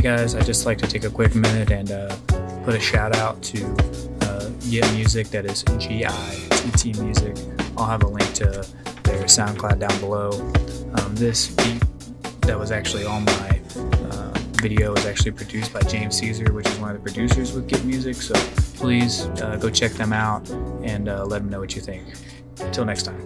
Hey guys, I'd just like to take a quick minute and uh, put a shout out to uh, Gitt Music, that is G I T T Music. I'll have a link to their SoundCloud down below. Um, this beat that was actually on my uh, video was actually produced by James Caesar, which is one of the producers with Gitt Music. So please uh, go check them out and uh, let them know what you think. Until next time.